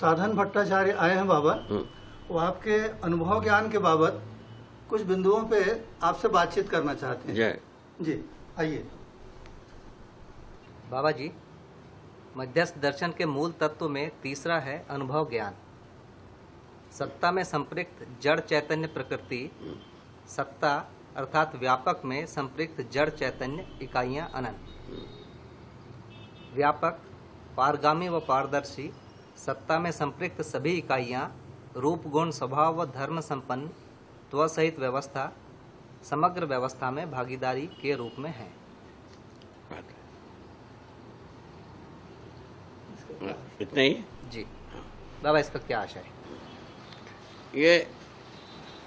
साधन भट्टाचार्य आए हैं बाबा। हम्म, वो आपके अनुभव ज्ञान के बाबत कुछ बिंदुओं पे आपसे बातचीत करना चाहते हैं। जय। जी आइए। बाबा जी मध्यस्थ दर्शन के मूल तत्व में तीसरा है अनुभव ज्ञान। सत्ता में संपृक्त जड़ चैतन्य प्रकृति सत्ता अर्थात व्यापक में संपृक्त जड़ चैतन्य इकाइयाँ अनंत। व्यापक पारगामी व पारदर्शी सत्ता में संपृक्त सभी इकाइयाँ रूप गुण स्वभाव व धर्म संपन्न त्व सहित व्यवस्था समग्र व्यवस्था में भागीदारी के रूप में है। इतना ही? जी। बाबा इसका क्या आशय है? ये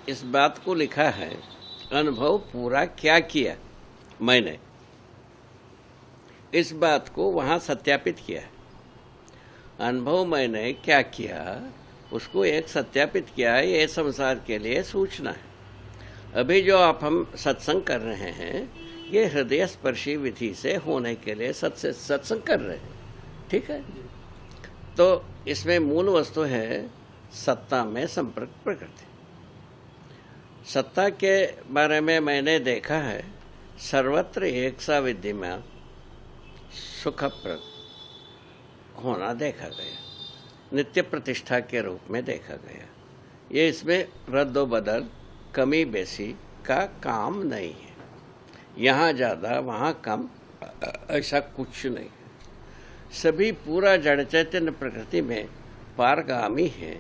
इस बात को लिखा है अनुभव पूरा क्या किया मैंने? इस बात को वहाँ सत्यापित किया। है अनुभव मैंने क्या किया, उसको एक सत्यापित किया है, ये संसार के लिए सूचना है। अभी जो आप हम सत्संग कर रहे हैं, ये हृदय स्पर्शी विधि से होने के लिए सत्स सत्संग कर रहे हैं। ठीक है? तो इसमें मूल वस्तु है सत्ता में संपर्क प्रकृति। सत्ता के बारे में मैंने देखा है, सर्वत्र एक सा विद्यमान सुखप्रद होना देखा गया। नित्य प्रतिष्ठा के रूप में देखा गया। ये इसमें रद्दो बदल कमी बेसी का काम नहीं है। यहाँ ज़्यादा, वहाँ कम ऐसा कुछ नहीं है। सभी पूरा जड़ चैतन्य प्रकृति में पारगामी है,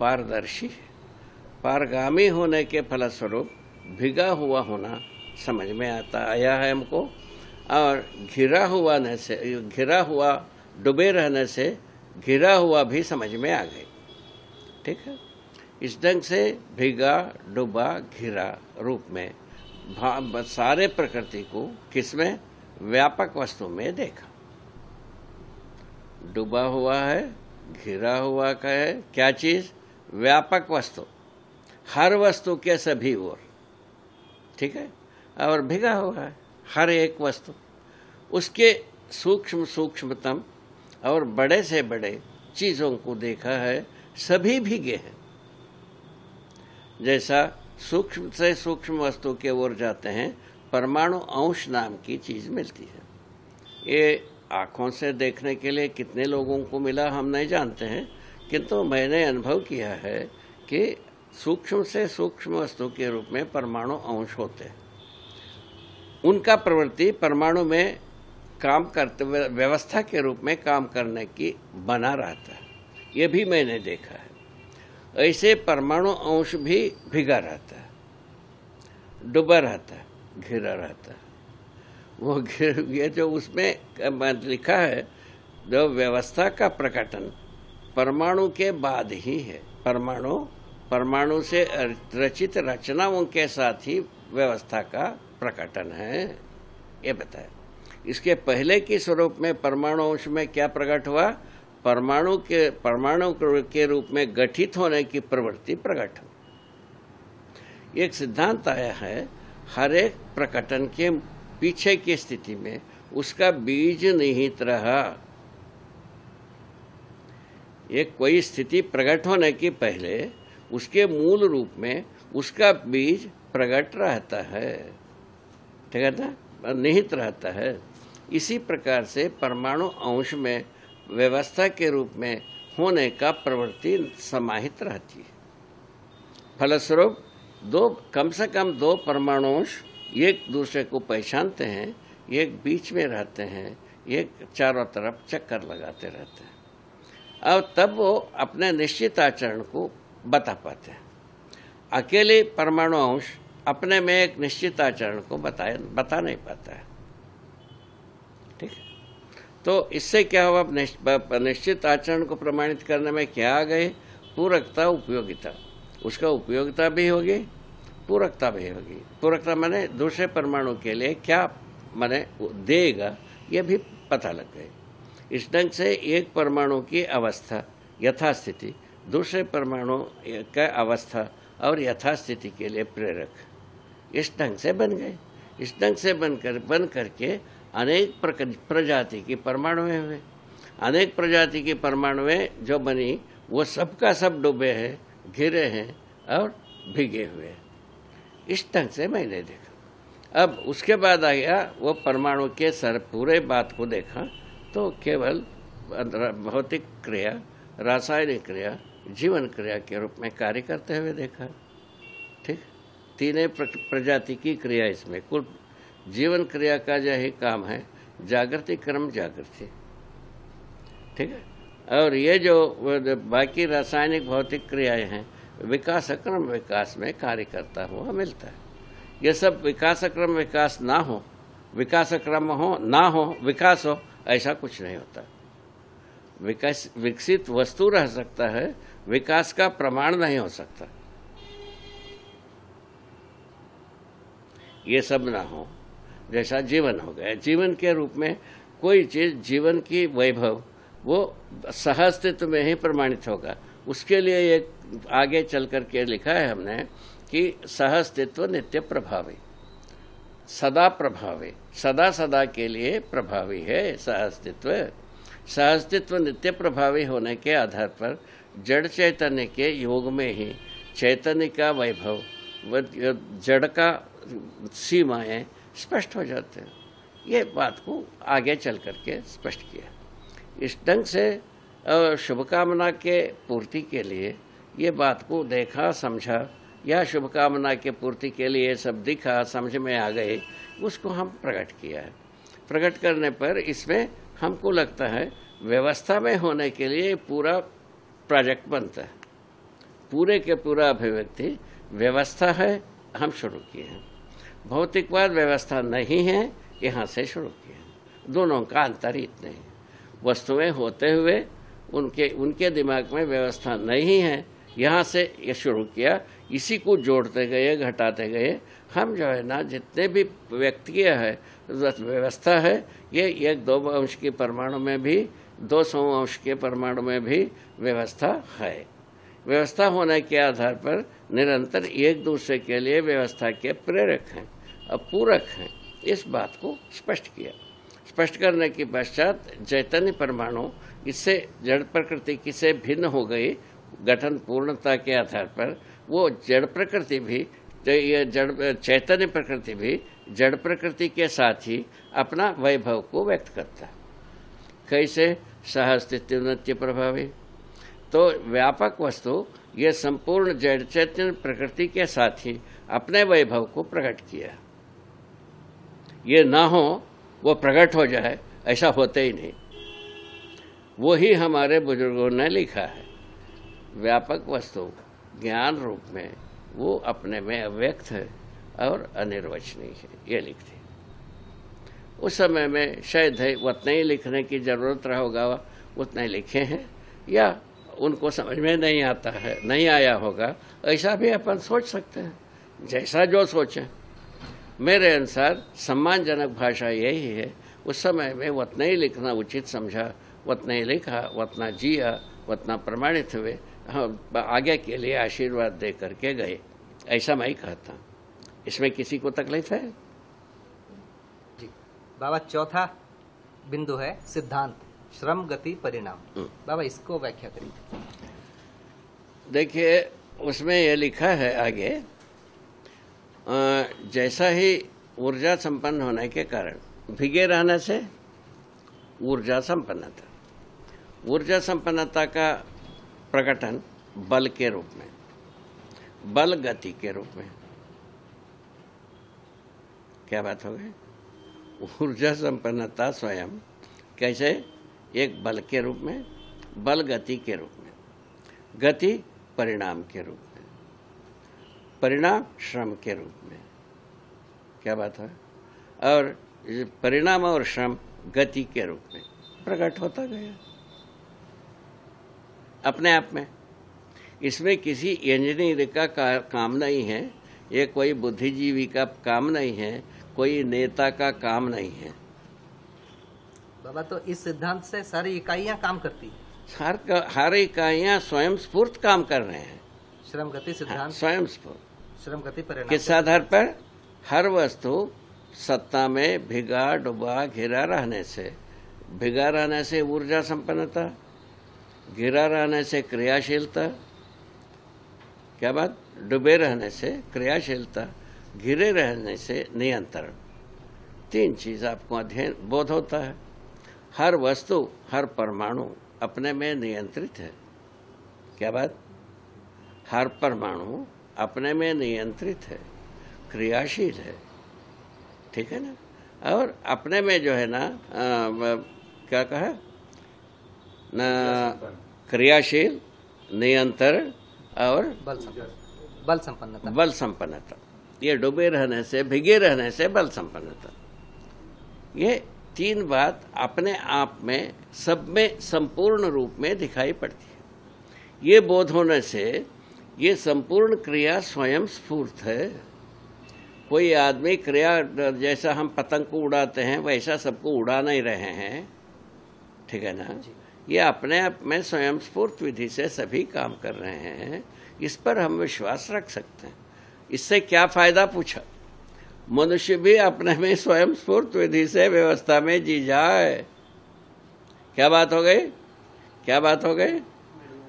पारदर्शी है। पारगामी होने के फलस्वरूप भिगा हुआ होना समझ में आता, आया है हमको। और घिरा हुआ से, घिरा हुआ डूबे रहने से घिरा हुआ भी समझ में आ गई। ठीक है? इस ढंग से भिगा, डूबा, घिरा रूप में सारे प्रकृति को किसमें? व्यापक वस्तु में देखा। डूबा हुआ है, घिरा हुआ का है, क्या चीज़? व्यापक वस्तु। हर वस्तु के सभी ओर। ठीक है? और भिगा हुआ है, हर एक वस्तु। उसके सूक्ष्म सूक्ष्मतम और बड़े से बड़े चीज़ों को देखा है, सभी भीगे हैं। जैसा सूक्ष्म से सूक्ष्म वस्तु के ओर जाते हैं, परमाणु अंश नाम की चीज़ मिलती है। ये आँखों से देखने के लिए कितने लोगों को मिला हम नहीं जानते हैं, किंतु मैंने अनुभव किया है कि सूक्ष्म से सूक्ष्म वस्तु के रूप में परमाणु अंश होते हैं। उनका प्रवृत्ति परमाणु में काम करते व्यवस्था के रूप में काम करने की बना रहता है। ये भी मैंने देखा है। ऐसे परमाणु अंश भी भिगा रहता है। डूबा रहता है, घिरा रहता है। वो घिर, ये जो उसमें लिखा है, जो व्यवस्था का प्रकटन परमाणु के बाद ही है। परमाणु परमाणु से रचित रचनाओं के साथ ही व्यवस्था का प्रकटन है। ये बताया इसके पहले के स्वरूप में परमाणु अंश में क्या प्रकट हुआ? परमाणु के परमाणु के रूप में गठित होने की प्रवृत्ति प्रकट हुई। एक सिद्धांत आया है, हर एक प्रकटन के पीछे की स्थिति में उसका बीज निहित रहा। एक कोई स्थिति प्रकट होने की पहले उसके मूल रूप में उसका बीज प्रकट रहता है। ठीक है ना? निहित रहता है। इसी प्रकार से परमाणु अंश में व्यवस्था के रूप में होने का प्रवृत्ति समाहित रहती है। फलस्वरूप, दो, कम से कम दो परमाणु अंश एक दूसरे को पहचानते हैं, एक बीच में रहते हैं, एक चारों तरफ़ चक्कर लगाते रहते हैं। और तब वो अपने निश्चित आचरण को बता पाते हैं। अकेले परमाणु अंश अपने में एक निश्चित आचरण को बताए, बता नहीं पाता है है। तो इससे क्या हुआ? निश्चित आचरण को प्रमाणित करने में क्या आ गए? पूरकता उपयोगिता। उसका उपयोगिता भी होगी, पूरकता भी होगी। पूरकता मैंने दूसरे परमाणु के लिए क्या मैंने देगा यह भी पता लग गए। इस ढंग से एक परमाणु की अवस्था, यथास्थिति, दूसरे परमाणु का अवस्था और यथास्थिति के लिए प्रेरक, इस ढंग से बन गए। इस ढंग से बनकर बन करके अनेक प्रजाति की परमाणुएँ हुए अनेक प्रजाति की परमाणुएँ जो बनी, वो सबका सब डूबे हैं, घिरे हैं और भीगे हुए हैं। इस ढंग से मैंने देखा। अब उसके बाद आ गया, वो परमाणु के सर, पूरे बात को देखा तो केवल भौतिक क्रिया, रासायनिक क्रिया, जीवन क्रिया के रूप में कार्य करते हुए देखा। ठीक? तीन प्रजाति की क्रिया इसमें कुल जीवन क्रिया का जो ही काम है, जागृति क्रम जागृति। ठीक है? और ये जो बाकी रासायनिक भौतिक क्रियाएँ हैं, विकास क्रम विकास में कार्य करता हुआ मिलता है। ये सब विकास विकास ना हो, विकास हो, ना हो, विकास हो, ऐसा कुछ नहीं होता। विकास, विकसित वस्तु रह सकता है, विकास का प्रमाण नहीं हो सकता। ये सब ना हो। जैसा जीवन हो गया। जीवन के रूप में कोई चीज़, जीवन की वैभव, वो सहअस्तित्व में ही प्रमाणित होगा। उसके लिए एक आगे चल करके लिखा है हमने कि सहअस्तित्व नित्य प्रभावी, सदा प्रभावी, सदा सदा के लिए प्रभावी है सहअस्तित्व। सहअस्तित्व नित्य प्रभावी होने के आधार पर जड़ चैतन्य के योग में ही चैतन्य का वैभव, जड़ का सीमाएँ स्पष्ट हो जाते हैं। ये बात को आगे चल करके स्पष्ट किया। इस ढंग से शुभकामना के पूर्ति के लिए ये बात को देखा, समझा, या शुभकामना के पूर्ति के लिए सब दिखा, समझ में आ गए, उसको हम प्रकट किया है। प्रकट करने पर इसमें हमको लगता है, व्यवस्था में होने के लिए पूरा प्रोजेक्ट बनता है। पूरे के पूरा अभिव्यक्ति, व्यवस्था है, हम शुरू किए हैं। भौतिकवाद व्यवस्था नहीं है, यहाँ से शुरू किया। दोनों का अंतर इतने वस्तुएँ होते हुए उनके उनके दिमाग में व्यवस्था नहीं है, यहाँ से ये शुरू किया। इसी को जोड़ते गए, घटाते गए। हम जो है ना, जितने भी व्यक्तिय है, व्यवस्था है, ये एक दो अंश के परमाणु में भी, दो सौ अंश के परमाणु में भी व्यवस्था है। व्यवस्था होने के आधार पर निरंतर एक दूसरे के लिए व्यवस्था के प्रेरक हैं और पूरक हैं। इस बात को स्पष्ट किया। स्पष्ट करने के पश्चात चैतन्य परमाणु इससे, जड़ प्रकृति किसे भिन्न हो गई, गठन पूर्णता के आधार पर, वो जड़ प्रकृति भी जड़, चैतन्य प्रकृति भी जड़ प्रकृति के साथ ही अपना वैभव को व्यक्त करता कैसे? सहस्तित्व नृत्य प्रभावी। तो व्यापक वस्तु ये संपूर्ण जड़ चैतन्य प्रकृति के साथ ही अपने वैभव को प्रकट किया। ये ना हो, वो प्रकट हो जाए, ऐसा होते ही नहीं। वो ही हमारे बुज़ुर्गों ने लिखा है। व्यापक वस्तु ज्ञान रूप में वो अपने में अव्यक्त है और अनिर्वचनीय है, ये लिखते उस समय में शायद है उतना ही लिखने की ज़रूरत रहा होगा, उतना लिखे हैं, या उनको समझ में नहीं आता है, नहीं आया होगा, ऐसा भी अपन सोच सकते हैं, जैसा जो सोचें। मेरे अनुसार सम्मानजनक भाषा यही है, उस समय में उतना ही लिखना उचित समझा उतना ही लिखा उतना जिया उतना प्रमाणित हुए, हम आगे के लिए आशीर्वाद दे करके गए, ऐसा मैं ही कहता इसमें किसी को तकलीफ़ है? जी, बाबा चौथा बिंदु है सिद्धांत। श्रम गति परिणाम। हम्म। बाबा इसको व्याख्या करिए। देखिए उसमें यह लिखा है आगे जैसा ही ऊर्जा संपन्न होने के कारण भिगे रहने से ऊर्जा संपन्नता ऊर्जा संपन्नता का प्रकटन बल के रूप में बल गति के रूप में। क्या बात हो गई? ऊर्जा संपन्नता स्वयं कैसे? एक बल के रूप में बल गति के रूप में गति परिणाम के रूप में परिणाम श्रम के रूप में। क्या बात है? और परिणाम और श्रम गति के रूप में प्रकट होता गया। अपने आप में। इसमें किसी इंजीनियर का, काम नहीं है ये कोई बुद्धिजीवी का काम नहीं है कोई नेता का काम नहीं है। बाबा तो इस सिद्धांत से सारी इकाइयाँ काम करती हर हर इकाइयाँ स्वयं स्फूर्त काम कर रहे हैं। श्रम गति सिद्धांत। हाँ, स्वयं स्फूर्त श्रम गति परिणाम किस आधार पर? हर वस्तु सत्ता में भिगा डुबा घिरा रहने से। भिगा रहने से ऊर्जा संपन्नता घिरा रहने से क्रियाशीलता। क्या बात? डूबे रहने से क्रियाशीलता घिरे रहने से नियंत्रण। तीन चीज़ आपको अध्ययन बोध होता है। हर वस्तु हर परमाणु अपने में नियंत्रित है। क्या बात? हर परमाणु अपने में नियंत्रित है क्रियाशील है। ठीक है ना? और अपने में जो है ना आ, क्या कहा? न क्रियाशील नियंत्रण और बल संपन्न बल संपन्नता बल संपन्नता ये डूबे रहने से भिगे रहने से बल संपन्नता ये तीन बात अपने आप में सब में संपूर्ण रूप में दिखाई पड़ती है। ये बोध होने से ये संपूर्ण क्रिया स्वयं स्फूर्त है। कोई आदमी क्रिया जैसा हम पतंग को उड़ाते हैं वैसा सबको उड़ा नहीं रहे हैं। ठीक है ना? ये अपने आप में स्वयं स्फूर्त विधि से सभी काम कर रहे हैं। इस पर हम विश्वास रख सकते हैं। इससे क्या फ़ायदा पूछा? मनुष्य भी अपने में स्वयं स्फूर्त विधि से व्यवस्था में जी जाए। क्या बात हो गई? क्या बात हो गई?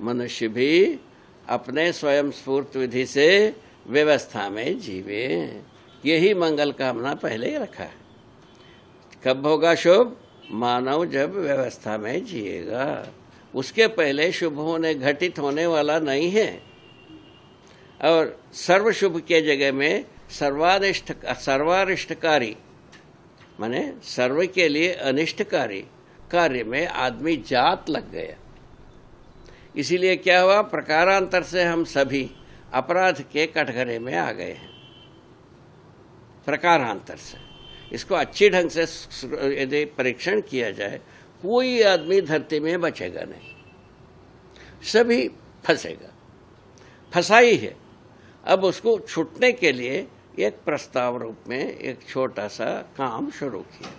मनुष्य भी अपने स्वयं स्फूर्त विधि से व्यवस्था में जीवे। यही मंगल कामना पहले ही रखा है। कब होगा शुभ? मानव जब व्यवस्था में जिएगा। उसके पहले शुभ होने, घटित होने वाला नहीं है। और सर्व शुभ के जगह में सर्वानिष्ठ सर्वारिष्टकारी माने सर्व के लिए अनिष्टकारी कार्य में आदमी जात लग गया। इसीलिए क्या हुआ? प्रकारांतर से हम सभी अपराध के कटघरे में आ गए हैं। प्रकारांतर से। इसको अच्छी ढंग से, यदि परीक्षण किया जाए, कोई आदमी धरती में बचेगा नहीं। सभी फंसेगा। फंसाई है। अब उसको छूटने के लिए एक प्रस्ताव रूप में एक छोटा सा काम शुरू किया।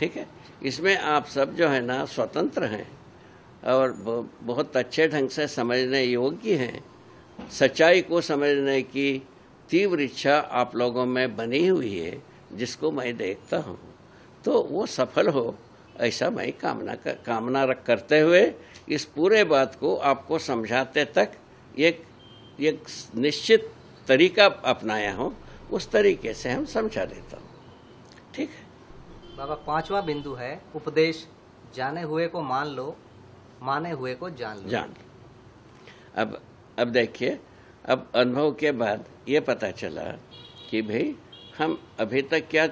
ठीक है? इसमें आप सब जो है ना स्वतंत्र हैं और बहुत अच्छे ढंग से समझने योग्य हैं। सच्चाई को समझने की तीव्र इच्छा आप लोगों में बनी हुई है जिसको मैं देखता हूँ। तो वो सफल हो ऐसा मैं कामना कर, कामना रख करते हुए इस पूरे बात को आपको समझाते तक एक एक निश्चित तरीका अपनाया हूँ। उस तरीके से हम समझा देता हूँ। ठीक है? बाबा पांचवा बिंदु है उपदेश। जाने हुए को मान लो माने हुए को जान लो। जान अब अब देखिए अब अनुभव के बाद ये पता चला कि भाई हम अभी तक क्या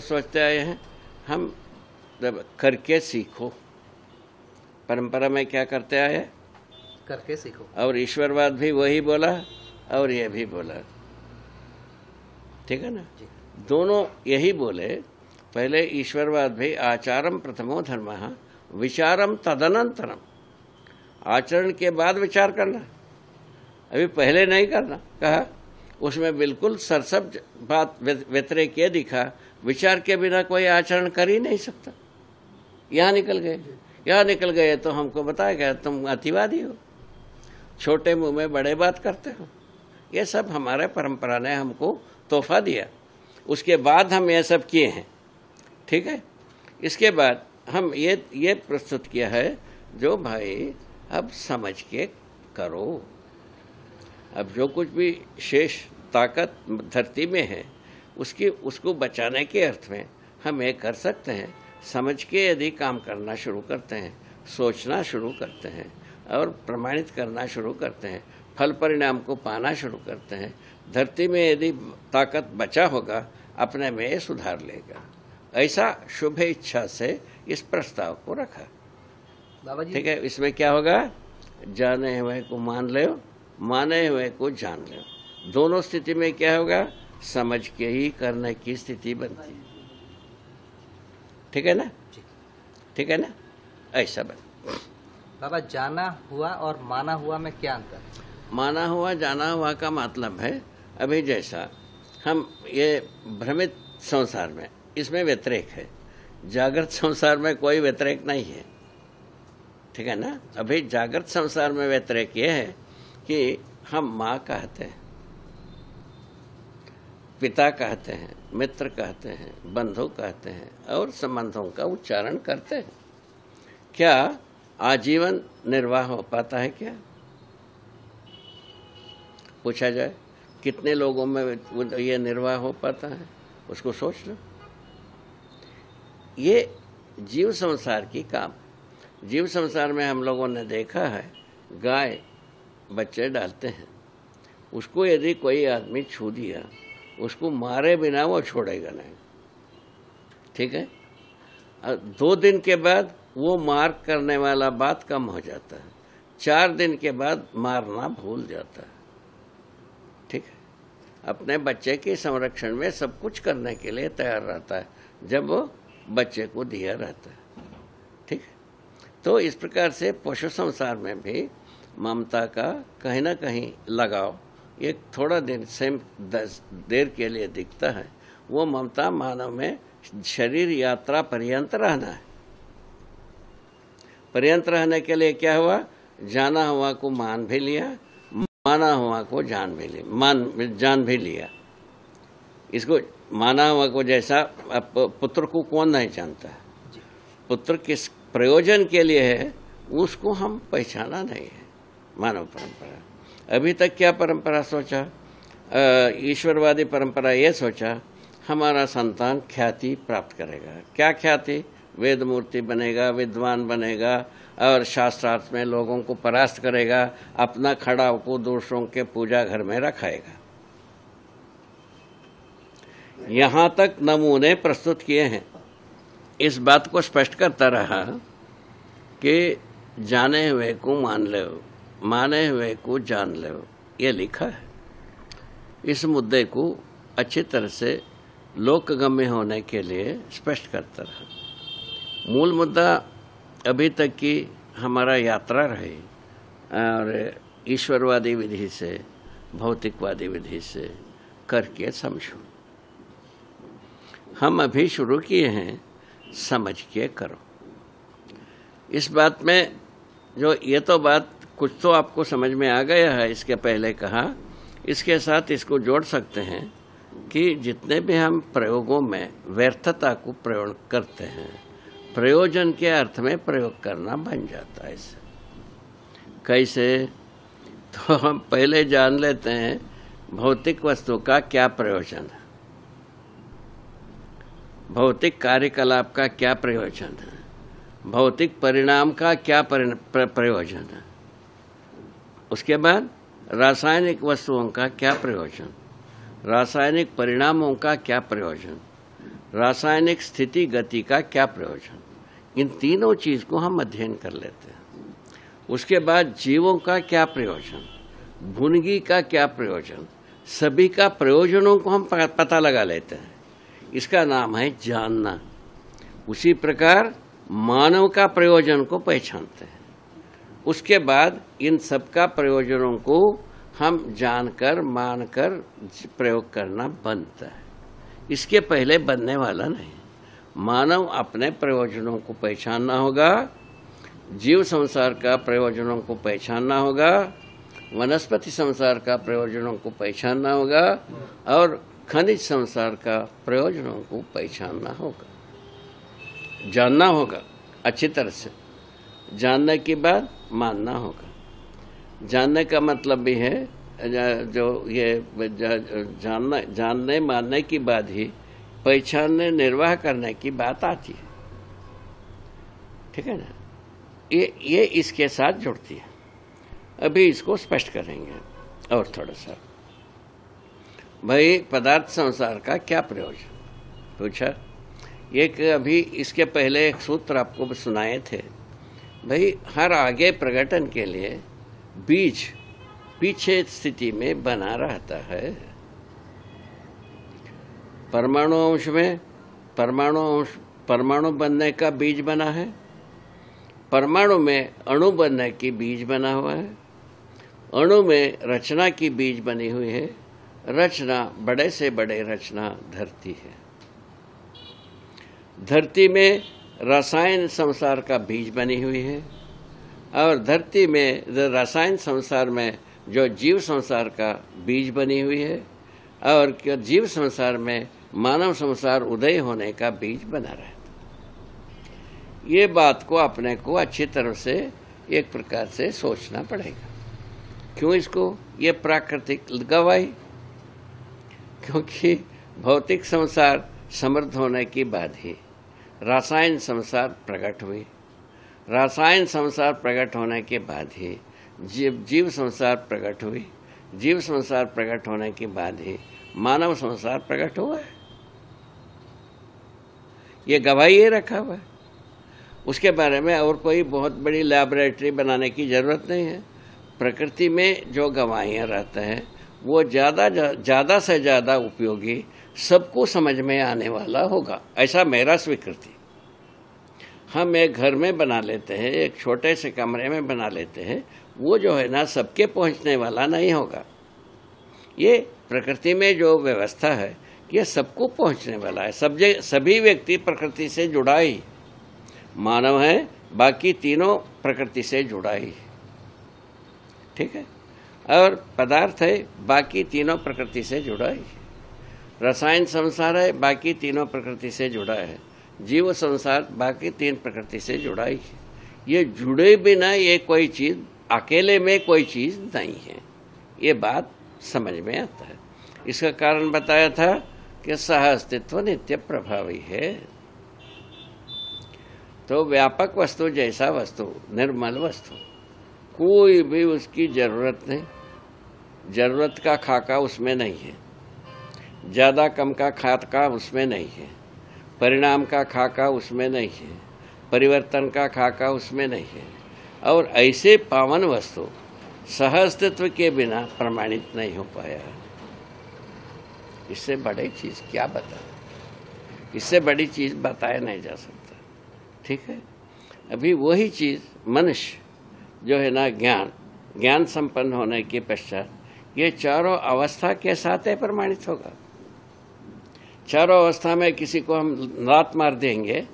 सोचते आए हैं? हम करके सीखो। परंपरा में क्या करते आए? करके सीखो। और ईश्वरवाद भी वही बोला और ये भी बोला। ठीक है ना? दोनों यही बोले पहले ईश्वरवाद भी आचारम प्रथमो धर्म विचारम तदनंतरम। आचरण के बाद विचार करना। अभी पहले नहीं करना। कहा उसमें बिल्कुल सरसब बात व्यतिरेक ये दिखा विचार के बिना कोई आचरण कर ही नहीं सकता। यहाँ निकल गए। यहाँ निकल गए तो हमको बताया गया तुम अतिवादी हो। छोटे मुँह में बड़े बात करते हो। ये सब हमारे परंपरा ने हमको तोहफा दिया। उसके बाद हम ये सब किए हैं। ठीक है? इसके बाद हम ये ये प्रस्तुत किया है, जो भाई अब समझ के करो। अब जो कुछ भी शेष ताकत धरती में है, उसकी, उसको बचाने के अर्थ में हम ये कर सकते हैं। समझ के यदि काम करना शुरू करते हैं, सोचना शुरू करते हैं और प्रमाणित करना शुरू करते हैं, फल परिणाम को पाना शुरू करते हैं धरती में यदि ताकत बचा होगा अपने में सुधार लेगा। ऐसा शुभ इच्छा से इस प्रस्ताव को रखा। बाबा जी। ठीक है इसमें क्या होगा? जाने हुए को मान लो माने हुए को जान लो। दोनों स्थिति में क्या होगा? समझ के ही करने की स्थिति बनती। है ठीक है ना? ठीक है ना? ऐसा बन। बाबा जाना हुआ और माना हुआ में क्या अंतर? माना हुआ जाना हुआ का मतलब है अभी जैसा, हम ये भ्रमित संसार में, इसमें व्यतिरेक है। जागृत संसार में कोई व्यतिरेक नहीं है। ठीक है ना? अभी जागृत संसार में व्यतिरेक ये है कि हम माँ कहते हैं, पिता कहते हैं, मित्र कहते हैं, बंधु कहते हैं और संबंधों का उच्चारण करते हैं। क्या आजीवन निर्वाह हो पाता है क्या? पूछा जाए। कितने लोगों में ये निर्वाह हो पाता है, उसको सोच लो। ये जीव संसार की काम। जीव संसार में हम लोगों ने देखा है, गाय बच्चे डालते हैं। उसको यदि कोई आदमी छू दिया, उसको मारे बिना वो छोड़ेगा नहीं। ठीक है? दो दिन के बाद वो मार करने वाला बात कम हो जाता है। चार दिन के बाद मारना भूल जाता है। अपने बच्चे के संरक्षण में सब कुछ करने के लिए तैयार रहता है, जब वो बच्चे को दिया रहता है। ठीक तो इस प्रकार से पशु संसार में भी ममता का कहीं ना कहीं लगाव एक थोड़ा दिन सेम देर के लिए दिखता है। वो ममता मानव में शरीर यात्रा पर्यंत रहना है। पर्यंत रहने के लिए क्या हुआ? जाना हुआ को मान भी लिया माना हुआ को जान भी लिया मान जान भी लिया। इसको माना हुआ को जैसा पुत्र को कौन नहीं जानता? पुत्र किस प्रयोजन के लिए है उसको हम पहचाना नहीं है। मानव परंपरा। अभी तक क्या परंपरा सोचा? ईश्वरवादी परंपरा ये सोचा हमारा संतान ख्याति प्राप्त करेगा। क्या ख्याति? वेद मूर्ति बनेगा विद्वान बनेगा और शास्त्रार्थ में लोगों को परास्त करेगा, अपना खड़ा को दूसरों के पूजा घर में रखाएगा। यहाँ तक नमूने प्रस्तुत किए हैं। इस बात को स्पष्ट करता रहा कि जाने हुए को मान ले, माने हुए को जान ले, ये लिखा है। इस मुद्दे को अच्छी तरह से लोकगम्य होने के लिए स्पष्ट करता रहा। मूल मुद्दा अभी तक की हमारा यात्रा रही, और ईश्वरवादी विधि से, भौतिकवादी विधि से करके समझो। हम अभी शुरू किए हैं, समझ के करो। इस बात में जो ये तो बात कुछ तो आपको समझ में आ गया है, इसके पहले कहा, इसके साथ इसको जोड़ सकते हैं कि जितने भी हम प्रयोगों में व्यर्थता को प्रयोग करते हैं प्रयोजन के अर्थ में प्रयोग करना बन जाता है इसे कैसे? तो हम पहले जान लेते हैं भौतिक वस्तु का क्या प्रयोजन है। भौतिक कार्यकलाप का क्या प्रयोजन है? भौतिक परिणाम का क्या प्रयोजन है? उसके बाद रासायनिक वस्तुओं का क्या प्रयोजन? रासायनिक परिणामों का क्या प्रयोजन? रासायनिक स्थिति, गति का क्या प्रयोजन? इन तीनों चीज़ को हम अध्ययन कर लेते हैं। उसके बाद जीवों का क्या प्रयोजन? भुनगी का क्या प्रयोजन? सभी का प्रयोजनों को हम पता लगा लेते हैं। इसका नाम है जानना। उसी प्रकार मानव का प्रयोजन को पहचानते हैं। उसके बाद इन सबका प्रयोजनों को हम जानकर, मानकर प्रयोग करना बनता है। इसके पहले बनने वाला नहीं। मानव अपने प्रयोजनों को पहचानना होगा, जीव संसार का प्रयोजनों को पहचानना होगा, वनस्पति संसार का प्रयोजनों को पहचानना होगा, और खनिज संसार का प्रयोजनों को पहचानना होगा। जानना होगा, अच्छी तरह से। जानने के बाद मानना होगा। जानने का मतलब भी है जो ये जानना, जानने, मानने की बाद ही, पहचानने, निर्वाह करने की बात आती है। ठीक है ना? ये ये इसके साथ जुड़ती है। अभी इसको स्पष्ट करेंगे और थोड़ा सा। भाई, पदार्थ संसार का क्या प्रयोजन? पूछा। एक अभी इसके पहले एक सूत्र आपको सुनाए थे। भाई, हर आगे प्रकटन के लिए बीज पीछे स्थिति में बना रहता है। परमाणु अंश में परमाणु अंश, परमाणु बनने का बीज बना है। परमाणु में अणु बनने की बीज बना हुआ है। अणु में रचना की बीज बनी हुई है। रचना बड़े से बड़े रचना धरती है। धरती में रसायन संसार का बीज बनी हुई है। और धरती में, रसायन संसार में जो जीव संसार का बीज बनी हुई है और जीव संसार में मानव संसार उदय होने का बीज बना रहता ये बात को अपने को अच्छी तरह से एक प्रकार से सोचना पड़ेगा। क्यों इसको ये प्राकृतिक गवाही? क्योंकि भौतिक संसार समृद्ध होने के बाद ही रासायन संसार प्रकट हुई। रासायन संसार प्रकट होने के बाद ही जीव जीव संसार प्रकट हुई। जीव संसार प्रकट होने के बाद ही मानव संसार प्रकट हुआ। है ये गवाही रखा हुआ है। उसके बारे में और कोई बहुत बड़ी लैबोरेटरी बनाने की ज़रूरत नहीं है। प्रकृति में जो गवाहियाँ रहते हैं, वो ज़्यादा ज़्यादा से ज़्यादा उपयोगी सबको समझ में आने वाला होगा। ऐसा मेरा स्वीकृति। हम एक घर में बना लेते हैं, एक छोटे से कमरे में बना लेते हैं वो जो है ना सबके पहुँचने वाला नहीं होगा। ये प्रकृति में जो व्यवस्था है, ये सबको पहुँचने वाला है। सब सभी व्यक्ति प्रकृति से जुड़ा ही। मानव है, बाकी तीनों प्रकृति से जुड़ा ही। ठीक है? और पदार्थ है, बाकी तीनों प्रकृति से जुड़ा ही। रसायन संसार है, बाकी तीनों प्रकृति से जुड़ा है। जीव संसार, बाकी तीन प्रकृति से जुड़ा ही। ये जुड़े बिना ये कोई चीज़ अकेले में कोई चीज़ नहीं है। ये बात समझ में आता है। इसका कारण बताया था कि सह अस्तित्व नित्य प्रभावी है। तो व्यापक वस्तु जैसा वस्तु, निर्मल वस्तु, कोई भी उसकी ज़रूरत नहीं। ज़रूरत का खाका उसमें नहीं है। ज़्यादा कम का खाका उसमें नहीं है। परिणाम का खाका उसमें नहीं है। परिवर्तन का खाका उसमें नहीं है। और ऐसे पावन वस्तु सहअस्तित्व के बिना प्रमाणित नहीं हो पाया। इससे बड़ी चीज़ क्या बता? इससे बड़ी चीज़ बताया नहीं जा सकता। ठीक है? अभी वही चीज़ मनुष्य, जो है ना ज्ञान ज्ञान संपन्न होने के पश्चात ये चारों अवस्था के साथ है प्रमाणित होगा। चारों अवस्था में किसी को हम रात मार देंगे,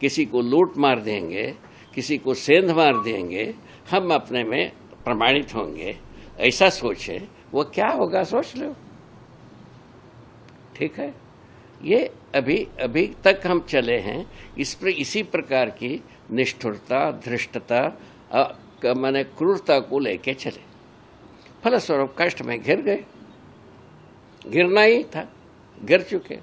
किसी को लूट मार देंगे किसी को सेंध मार देंगे, हम अपने में प्रमाणित होंगे। ऐसा सोचे, वो क्या होगा सोच लो। ठीक है? ये अभी अभी तक हम चले हैं, इस पर, इसी प्रकार की निष्ठुरता, धृष्टता मैंने क्रूरता को लेके चले। फलस्वरूप कष्ट में घिर गए। गिरना ही था गिर चुके।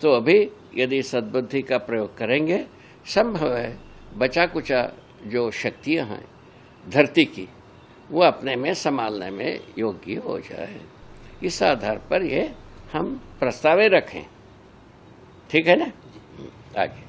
तो अभी यदि सद्बुद्धि का प्रयोग करेंगे, संभव है बचा कुचा जो शक्तियाँ हैं धरती की वो अपने में संभालने में योग्य हो जाए। इस आधार पर ये हम प्रस्तावे रखें। ठीक है ना? आगे।